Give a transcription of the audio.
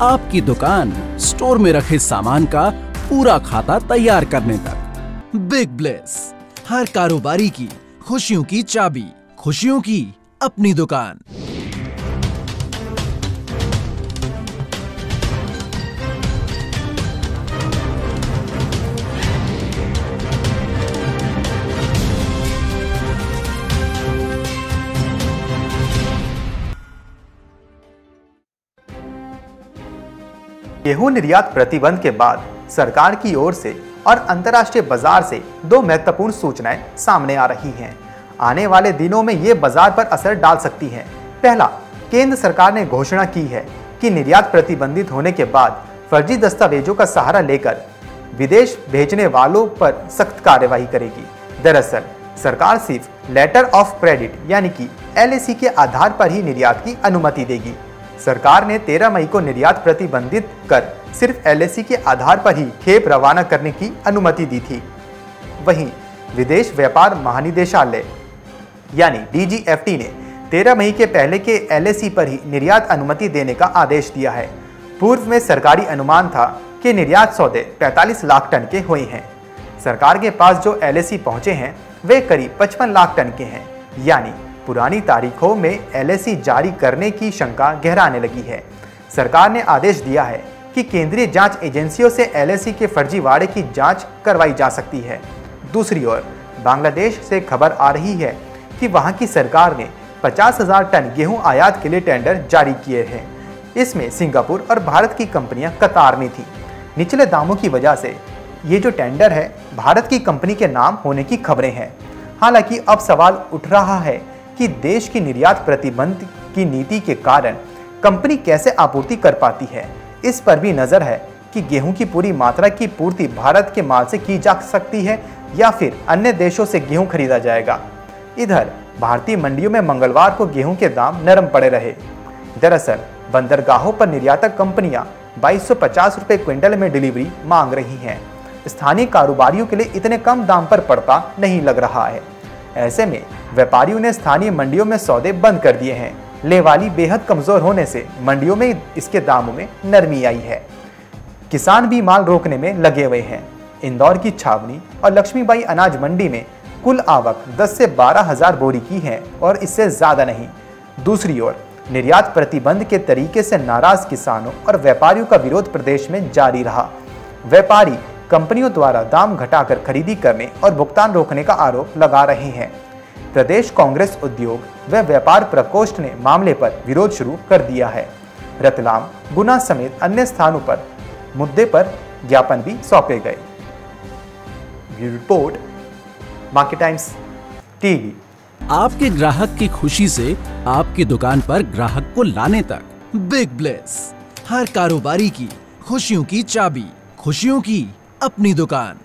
आपकी दुकान स्टोर में रखे सामान का पूरा खाता तैयार करने तक। बिग ब्लेस हर कारोबारी की खुशियों की चाबी, खुशियों की अपनी दुकान। गेहूँ निर्यात प्रतिबंध के बाद सरकार की ओर से और अंतर्राष्ट्रीय बाज़ार से दो महत्वपूर्ण सूचनाएँ सामने आ रही हैं। आने वाले दिनों में ये बाज़ार पर असर डाल सकती हैं। पहला, केंद्र सरकार ने घोषणा की है कि निर्यात प्रतिबंधित होने के बाद फर्जी दस्तावेजों का सहारा लेकर विदेश भेजने वालों पर सख्त कार्यवाही करेगी। दरअसल, सरकार सिर्फ़ लेटर ऑफ़ क्रेडिट यानी कि एल के आधार पर ही निर्यात की अनुमति देगी। सरकार ने 13 मई को निर्यात प्रतिबंधित कर सिर्फ़ एल के आधार पर ही खेप रवाना करने की अनुमति दी थी। वहीं विदेश व्यापार महानिदेशालय, यानी डीजीएफटी ने 13 मई के पहले के एलएसी पर ही निर्यात अनुमति देने का आदेश दिया है। पूर्व में सरकारी अनुमान था कि निर्यात सौदे 45 लाख टन के हुए हैं। सरकार के पास जो एल पहुँचे हैं, वे करीब 55 लाख टन के हैं, यानी पुरानी तारीखों में एलएसी जारी करने की शंका गहराने लगी है। सरकार ने आदेश दिया है कि केंद्रीय जाँच एजेंसियों से एलएसी के फर्जीवाड़े की जाँच करवाई जा सकती है। दूसरी ओर, बांग्लादेश से खबर आ रही है कि वहाँ की सरकार ने पचास हज़ार टन गेहूँ आयात के लिए टेंडर जारी किए हैं। इसमें सिंगापुर और भारत की कंपनियाँ कतार में थी। निचले दामों की वजह से ये जो टेंडर है, भारत की कंपनी के नाम होने की खबरें हैं। हालाँकि अब सवाल उठ रहा है कि देश की निर्यात प्रतिबंध की नीति के कारण कंपनी कैसे आपूर्ति कर पाती है? इस पर भी नज़र है कि गेहूँ की पूरी मात्रा की पूर्ति भारत के माल से की जा सकती है या फिर अन्य देशों से गेहूँ खरीदा जाएगा। इधर, भारतीय मंडियों में मंगलवार को गेहूँ के दाम नरम पड़े रहे। दरअसल, बंदरगाहों पर निर्यातक कंपनियाँ बाईस रुपए क्विंटल में डिलीवरी मांग रही हैं। स्थानीय कारोबारियों के लिए इतने कम दाम पर पड़ता नहीं लग रहा है। ऐसे में, व्यापारियों ने स्थानीय मंडियों में सौदे बंद कर दिए हैं। लेवाली बेहद कमज़ोर होने से मंडियों में इसके दामों में नरमी आई है। किसान भी माल रोकने में लगे हुए हैं। इंदौर की छावनी और लक्ष्मीबाई अनाज मंडी में कुल आवक 10 से बारह हज़ार बोरी की है और इससे ज़्यादा नहीं। दूसरी ओर, निर्यात प्रतिबंध के तरीके से नाराज़ किसानों और व्यापारियों का विरोध प्रदेश में जारी रहा। व्यापारी कंपनियों द्वारा दाम घटाकर खरीदी करने और भुगतान रोकने का आरोप लगा रहे हैं। प्रदेश कांग्रेस उद्योग व व्यापार प्रकोष्ठ ने मामले पर विरोध शुरू कर दिया है। रतलाम, गुना समेत अन्य स्थानों पर मुद्दे पर ज्ञापन भी सौंपे गए। Report, Market Times, TV. आपके ग्राहक की खुशी से आपकी दुकान पर ग्राहक को लाने तक बिग ब्लेस, हर कारोबारी की खुशियों की चाबी, खुशियों की अपनी दुकान।